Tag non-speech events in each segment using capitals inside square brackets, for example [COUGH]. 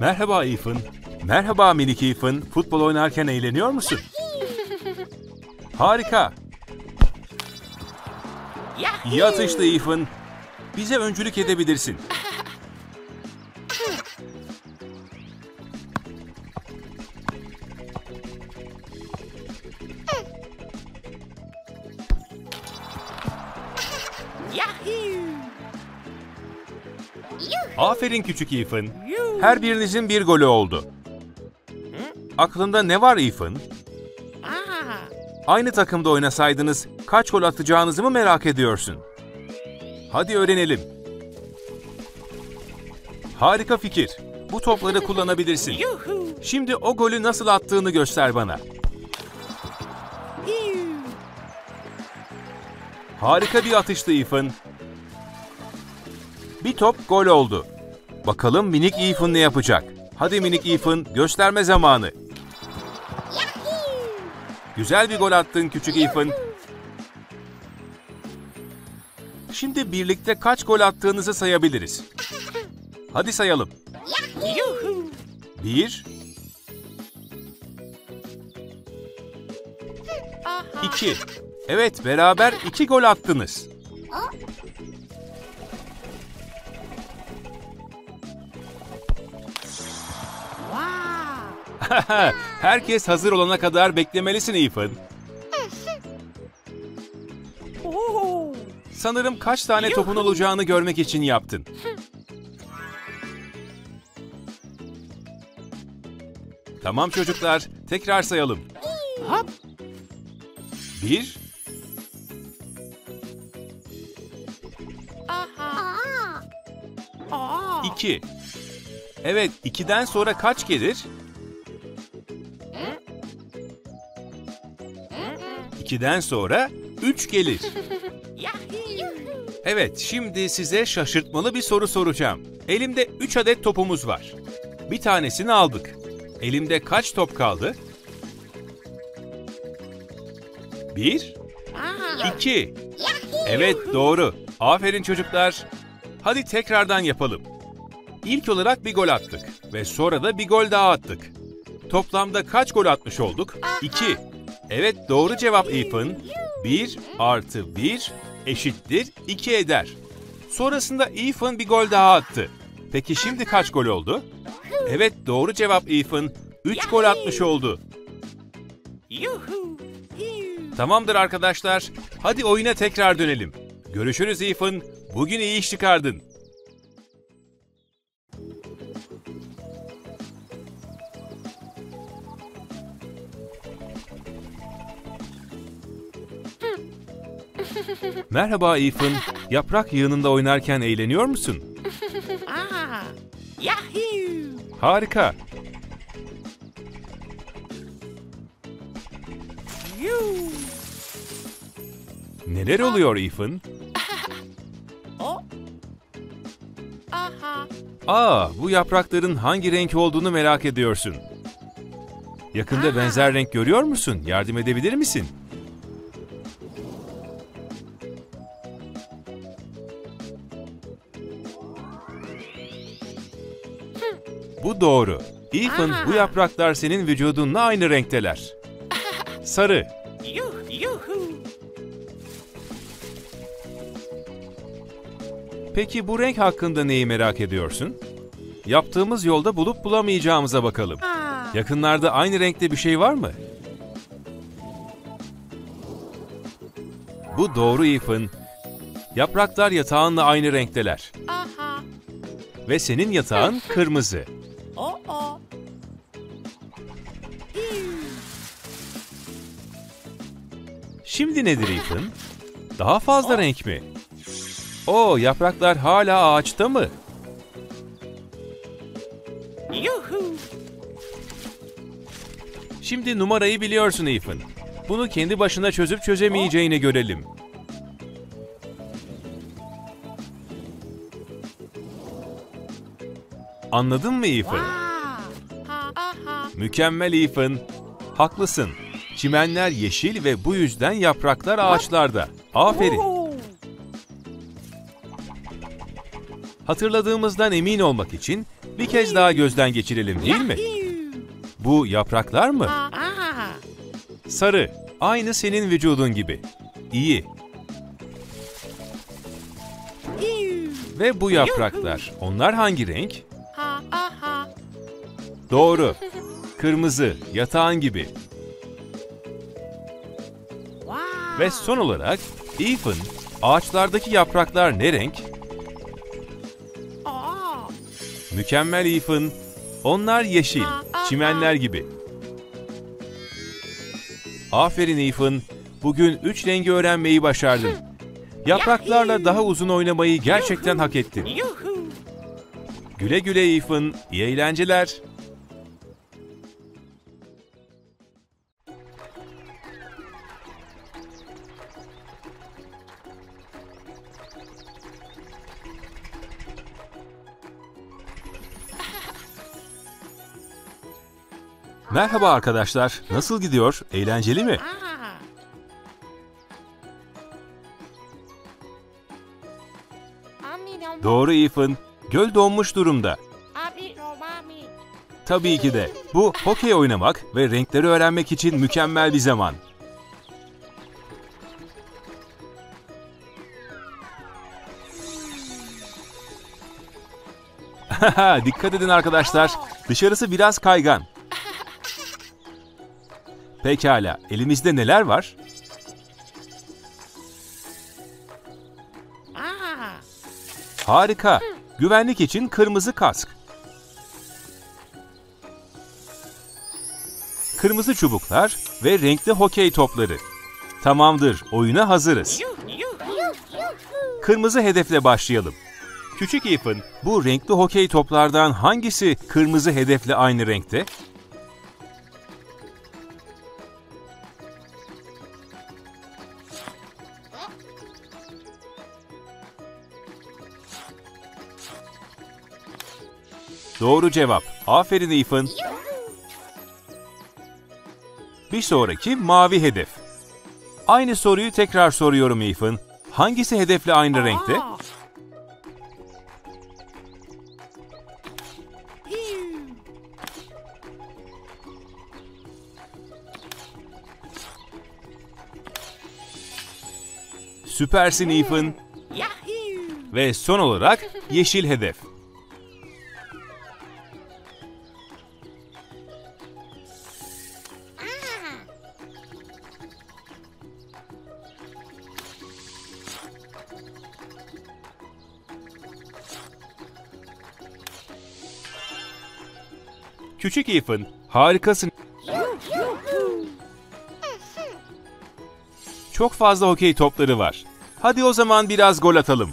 Merhaba Ethan. Merhaba minik Ethan. Futbol oynarken eğleniyor musun? [LAUGHS] Harika. İyi atıştı Ethan. Bize öncülük edebilirsin. Aferin küçük Ethan. Her birinizin bir golü oldu. Aklında ne var Ethan? Aynı takımda oynasaydınız kaç gol atacağınızı mı merak ediyorsun? Hadi öğrenelim. Harika fikir. Bu topları kullanabilirsin. Şimdi o golü nasıl attığını göster bana. Harika bir atıştı Ethan. Bir top gol oldu. Bakalım minik Ethan ne yapacak? Hadi minik Ethan, gösterme zamanı. Güzel bir gol attın küçük Ethan. Şimdi birlikte kaç gol attığınızı sayabiliriz. Hadi sayalım. Bir. İki. Evet, beraber iki gol attınız. [LAUGHS] Herkes hazır olana kadar beklemelisin Ethan. Sanırım kaç tane topun olacağını görmek için yaptın. Tamam çocuklar, tekrar sayalım. Bir, iki. Evet, ikiden sonra kaç gelir? İkiden sonra üç gelir. [LAUGHS] Evet, şimdi size şaşırtmalı bir soru soracağım. Elimde 3 adet topumuz var. Bir tanesini aldık. Elimde kaç top kaldı? 1 2 Evet, doğru. Aferin çocuklar. Hadi tekrardan yapalım. İlk olarak bir gol attık ve sonra da bir gol daha attık. Toplamda kaç gol atmış olduk? 2. Evet, doğru cevap Ethan. 1 artı 1 eşittir 2 eder. Sonrasında Ethan bir gol daha attı. Peki şimdi kaç gol oldu? Evet doğru cevap Ethan. 3 gol atmış oldu. Tamamdır arkadaşlar. Hadi oyuna tekrar dönelim. Görüşürüz Ethan. Bugün iyi iş çıkardın. Merhaba Ethan. Yaprak yığınında oynarken eğleniyor musun? Harika. Neler oluyor Ethan? [LAUGHS] Aa, bu yaprakların hangi renk olduğunu merak ediyorsun. Yakında benzer renk görüyor musun? Yardım edebilir misin? Bu doğru. Ethan, bu yapraklar senin vücudunla aynı renkteler. [LAUGHS] Sarı. Peki bu renk hakkında neyi merak ediyorsun? Yaptığımız yolda bulup bulamayacağımıza bakalım. Yakınlarda aynı renkte bir şey var mı? Bu doğru Ethan. Yapraklar yatağınla aynı renkteler. Ve senin yatağın [LAUGHS] kırmızı. Şimdi nedir Ethan? Daha fazla renk mi? Oo, yapraklar hala ağaçta mı? Şimdi numarayı biliyorsun Ethan. Bunu kendi başına çözüp çözemeyeceğini görelim. Anladın mı Ethan? Mükemmel Ethan. Haklısın. Çimenler yeşil ve bu yüzden yapraklar ağaçlarda. Aferin. Hatırladığımızdan emin olmak için Bir kez daha gözden geçirelim değil mi? Bu yapraklar mı? Sarı. Aynı senin vücudun gibi. İyi. Ve bu yapraklar. Onlar hangi renk? Doğru. Kırmızı, yatağın gibi. Ve son olarak Ethan, ağaçlardaki yapraklar ne renk? Mükemmel Ethan. Onlar yeşil, çimenler gibi. Aferin Ethan. Bugün üç rengi öğrenmeyi başardın. Yapraklarla daha uzun oynamayı gerçekten hak ettin. Güle güle Ethan. İyi eğlenceler. Merhaba arkadaşlar. Nasıl gidiyor? Eğlenceli mi? Doğru Ethan. Göl donmuş durumda. Tabii ki de. Bu hokey oynamak ve renkleri öğrenmek için mükemmel bir zaman. [LAUGHS] Dikkat edin arkadaşlar. Dışarısı biraz kaygan. Pekala, elimizde neler var? Harika. Güvenlik için kırmızı kask. Kırmızı çubuklar ve renkli hokey topları. Tamamdır, oyuna hazırız. Kırmızı hedefle başlayalım. Küçük Ethan, bu renkli hokey toplardan hangisi kırmızı hedefle aynı renkte? Doğru cevap. Aferin Ethan. Bir sonraki mavi hedef. Aynı soruyu tekrar soruyorum Ethan. Hangisi hedefle aynı renkte? Süpersin Ethan. Ve son olarak yeşil hedef. Küçük Ethan, harikasın. Çok fazla hokey topları var. Hadi o zaman biraz gol atalım.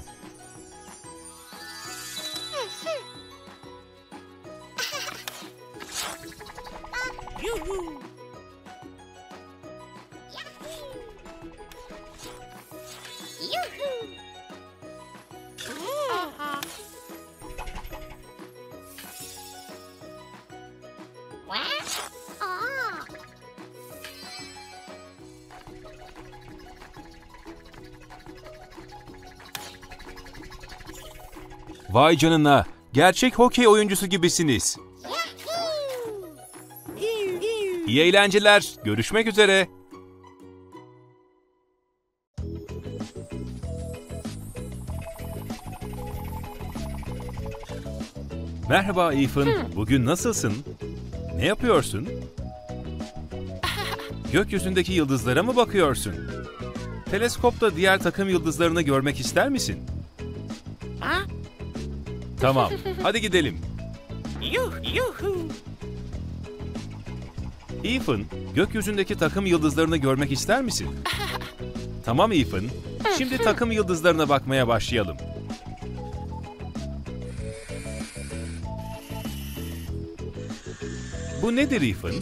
Vay canına, gerçek hokey oyuncusu gibisiniz. İyi eğlenceler, görüşmek üzere. Merhaba Ethan, bugün nasılsın? Ne yapıyorsun? Gökyüzündeki yıldızlara mı bakıyorsun? Teleskopta diğer takım yıldızlarını görmek ister misin? Tamam, hadi gidelim. Ethan, gökyüzündeki takım yıldızlarını görmek ister misin? [LAUGHS] Tamam Ethan, şimdi takım yıldızlarına bakmaya başlayalım. Bu nedir Ethan?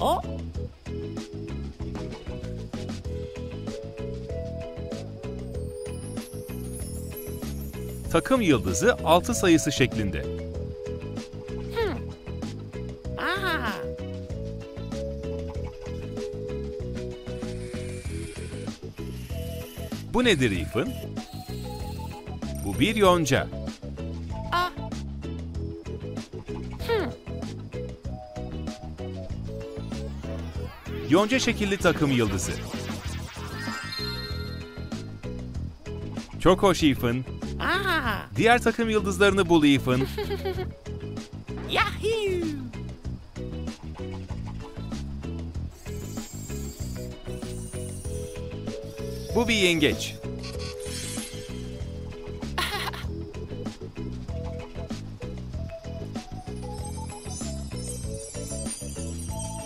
O takım yıldızı 6 sayısı şeklinde. Bu nedir Ethan? Bu bir yonca. Yonca şekilli takım yıldızı. Çok hoş Ethan. Diğer takım yıldızlarını bul Ethan. [LAUGHS] Yahoo! Bu bir yengeç.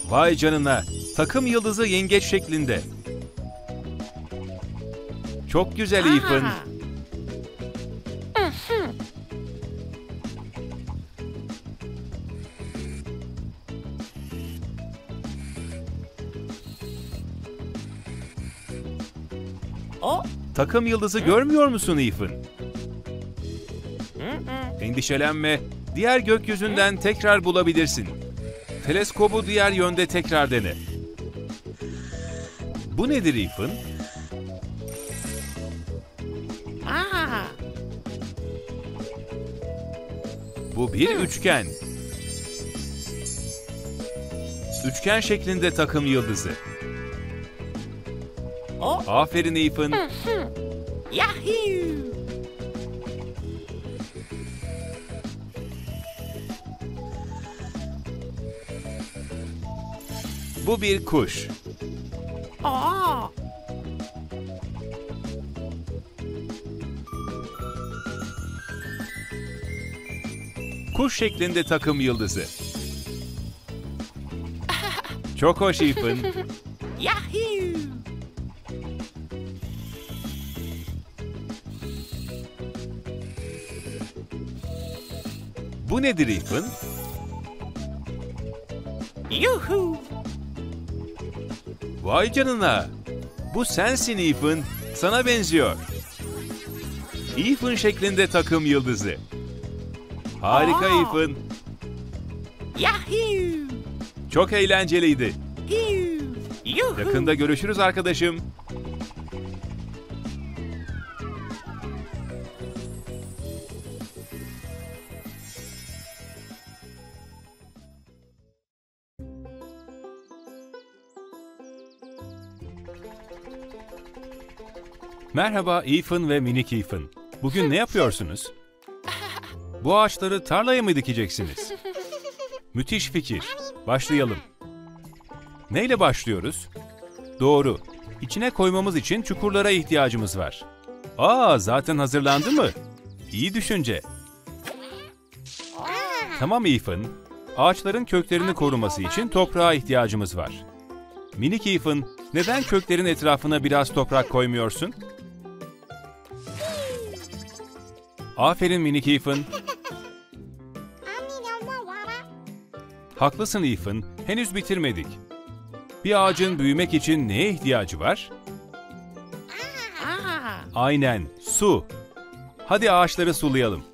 [LAUGHS] Vay canına. Takım yıldızı yengeç şeklinde. Çok güzel Ethan. Takım yıldızı görmüyor musun Ethan? Endişelenme. Diğer gökyüzünden tekrar bulabilirsin. Teleskobu diğer yönde tekrar dene. Bu nedir Ethan? Ah. Bu bir üçgen. Üçgen şeklinde takım yıldızı. Aferin Ethan. Yahoo! Bu bir kuş. Aa. Kuş şeklinde takım yıldızı. [LAUGHS] Çok hoş Ethan. Yahoo! Bu nedir Ethan? Yuhu! Vay canına. Bu sensin Ethan. Sana benziyor. Ethan şeklinde takım yıldızı. Harika Aa. Ethan. Yahoo! Çok eğlenceliydi. Yuhu! Yakında görüşürüz arkadaşım. Merhaba Ethan ve minik Ethan. Bugün ne yapıyorsunuz? Bu ağaçları tarlaya mı dikeceksiniz? Müthiş fikir. Başlayalım. Neyle başlıyoruz? Doğru. İçine koymamız için çukurlara ihtiyacımız var. Aa, zaten hazırlandı mı? İyi düşünce. Tamam Ethan. Ağaçların köklerini koruması için toprağa ihtiyacımız var. Minik Ethan, neden köklerin etrafına biraz toprak koymuyorsun? Aferin minik Ethan. Haklısın Ethan, henüz bitirmedik. Bir ağacın büyümek için neye ihtiyacı var? Aynen, su. Hadi ağaçları sulayalım.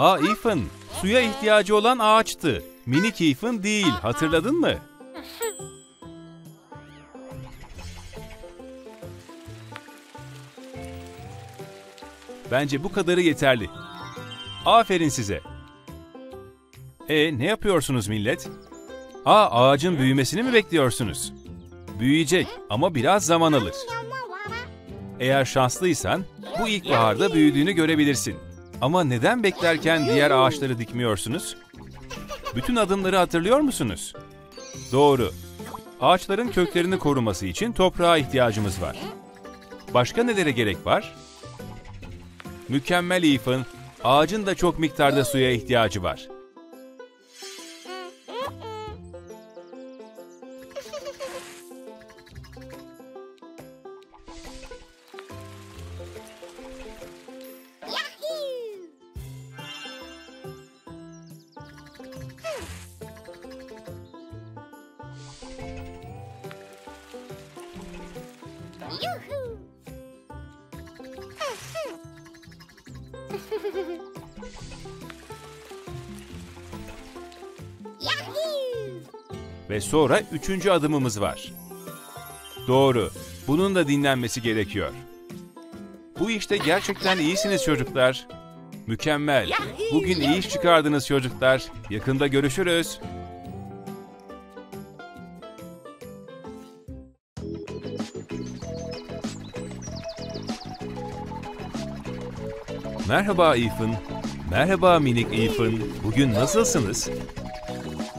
Aa Ethan, suya ihtiyacı olan ağaçtı. Minik Ethan değil, hatırladın mı? Bence bu kadarı yeterli. Aferin size. E ne yapıyorsunuz millet? Aa ağacın büyümesini mi bekliyorsunuz? Büyüyecek ama biraz zaman alır. Eğer şanslıysan bu ilkbaharda büyüdüğünü görebilirsin. Ama neden beklerken diğer ağaçları dikmiyorsunuz? Bütün adımları hatırlıyor musunuz? Doğru. Ağaçların köklerini koruması için toprağa ihtiyacımız var. Başka nelere gerek var? Mükemmel Ethan, ağacın da çok miktarda suya ihtiyacı var. [LAUGHS] Ve sonra üçüncü adımımız var. Doğru, bunun da dinlenmesi gerekiyor. Bu işte gerçekten iyisiniz çocuklar. Mükemmel. Bugün iyi iş çıkardınız çocuklar. Yakında görüşürüz. Merhaba Ethan. Merhaba minik Ethan. Bugün nasılsınız?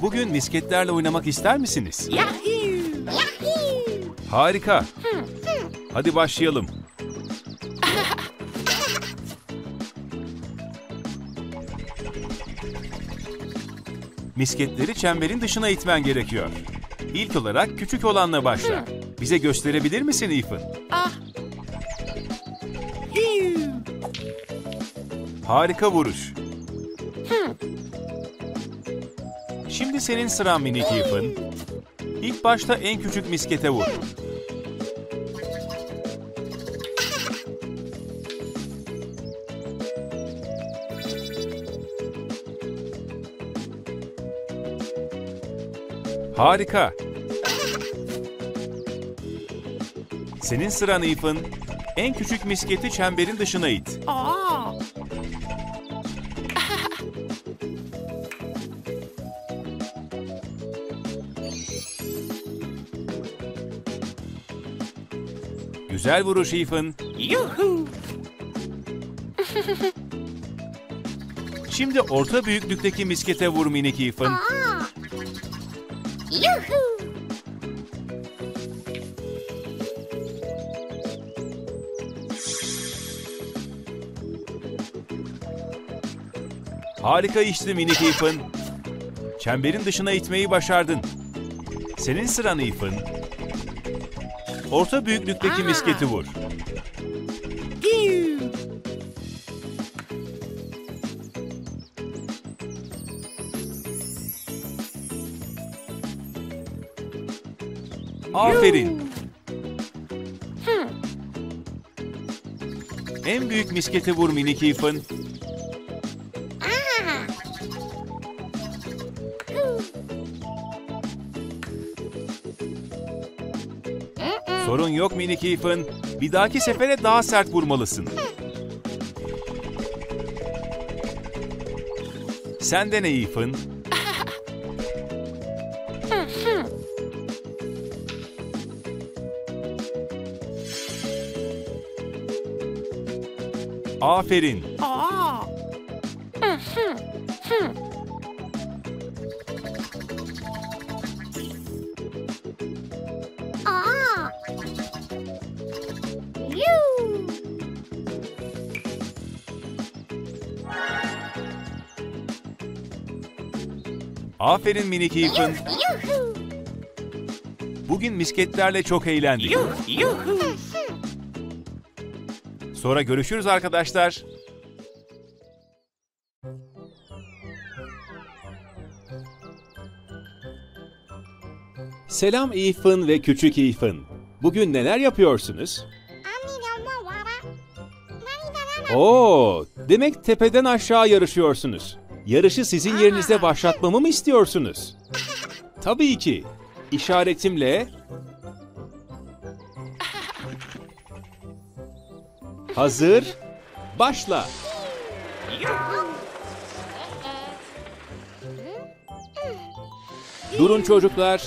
Bugün misketlerle oynamak ister misiniz? Harika. Hadi başlayalım. [LAUGHS] Misketleri çemberin dışına itmen gerekiyor. İlk olarak küçük olanla başla. Bize gösterebilir misin Ethan? Harika vuruş. Şimdi senin sıran minik Ethan. İlk başta en küçük miskete vur. Harika. Senin sıran Ethan. En küçük misketi çemberin dışına it. Ah! Güzel vuruş Ethan. Yoo-hoo! [LAUGHS] Şimdi orta büyüklükteki miskete vur minik Ethan. Yoo-hoo! Harika işti minik Ethan. Çemberin dışına itmeyi başardın. Senin sıran Ethan. Orta büyüklükteki misketi vur. Aferin. En büyük misketi vur minik Ethan. Yok minik Ethan. Bir dahaki sefere daha sert vurmalısın. Sen de ne Ethan? Aferin. Ah! Aferin minik Ethan. Bugün misketlerle çok eğlendik. Sonra görüşürüz arkadaşlar. Selam Ethan ve küçük Ethan. Bugün neler yapıyorsunuz? Oo, demek tepeden aşağı yarışıyorsunuz. Yarışı sizin yerinize başlatmamı mı istiyorsunuz? Tabii ki. İşaretimle Hazır. Başla. Durun çocuklar.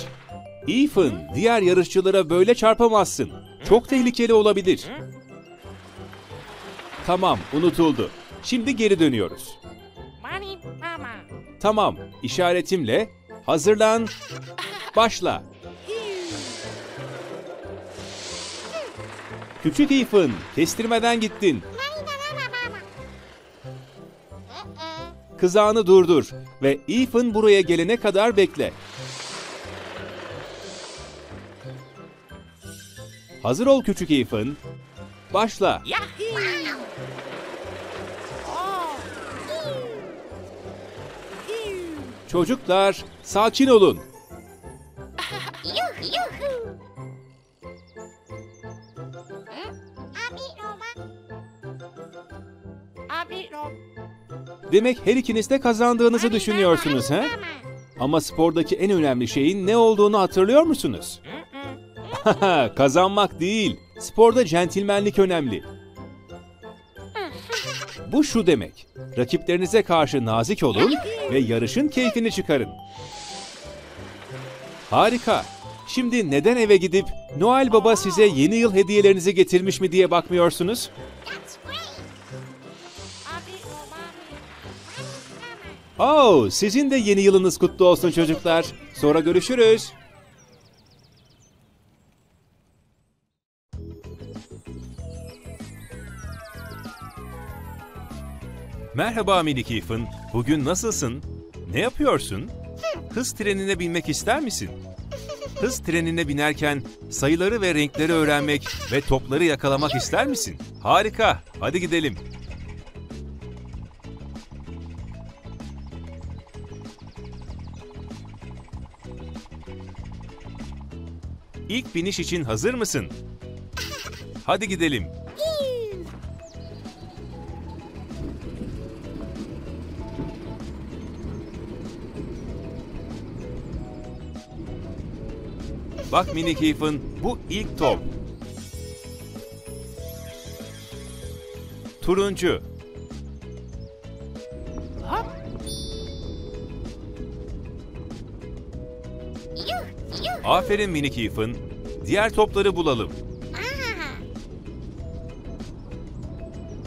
Ethan, diğer yarışçılara böyle çarpamazsın. Çok tehlikeli olabilir. Tamam, unutuldu. Şimdi geri dönüyoruz. Tamam, işaretimle hazırlan. Başla. Küçük Ethan, kestirmeden gittin. Kızağını durdur ve Ethan buraya gelene kadar bekle. Hazır ol küçük Ethan. Başla. Yahoo! Çocuklar, sakin olun. Abi, Roma. Abi! Demek her ikiniz de kazandığınızı düşünüyorsunuz he? Ama spordaki en önemli şeyin ne olduğunu hatırlıyor musunuz? [LAUGHS] Kazanmak değil, sporda centilmenlik önemli. Bu şu demek. Rakiplerinize karşı nazik olun ve yarışın keyfini çıkarın. Harika. Şimdi neden eve gidip Noel Baba size yeni yıl hediyelerinizi getirmiş mi diye bakmıyorsunuz? Oh, sizin de yeni yılınız kutlu olsun çocuklar. Sonra görüşürüz. Merhaba minik Ethan. Bugün nasılsın? Ne yapıyorsun? Hız trenine binmek ister misin? Hız trenine binerken sayıları ve renkleri öğrenmek ve topları yakalamak ister misin? Harika. Hadi gidelim. İlk biniş için hazır mısın? Hadi gidelim. Bak minik Ethan, bu ilk top. Turuncu. Aferin minik Ethan. Diğer topları bulalım.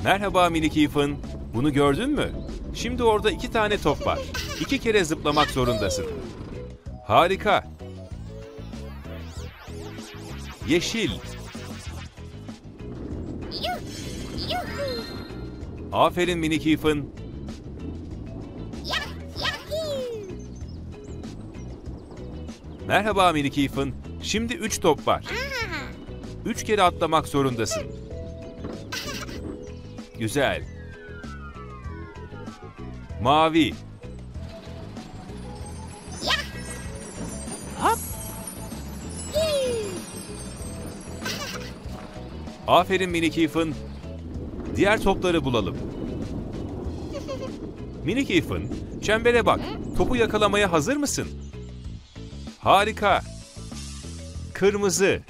Merhaba minik Ethan. Bunu gördün mü? Şimdi orada iki tane top var. İki kere zıplamak zorundasın. Harika. Yeşil. Aferin minik Ethan. Merhaba minik Ethan. Şimdi üç top var. Üç kere atlamak zorundasın. [LAUGHS] Güzel. Mavi. Aferin minik Ethan. Diğer topları bulalım. Minik Ethan, çembere bak. Topu yakalamaya hazır mısın? Harika. Kırmızı.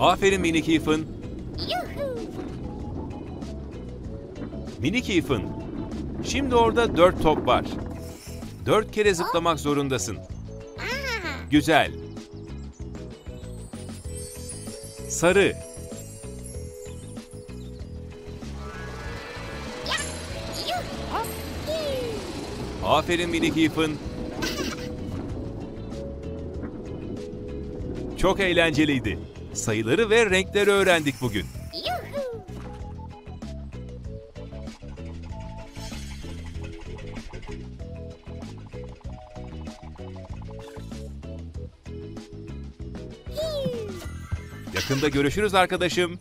Aferin minik Ethan. Minik Ethan. Şimdi orada dört top var. Dört kere zıplamak zorundasın. Güzel. Sarı. Aferin minik Ethan. Çok eğlenceliydi. Sayıları ve renkleri öğrendik bugün. Yakında görüşürüz arkadaşım.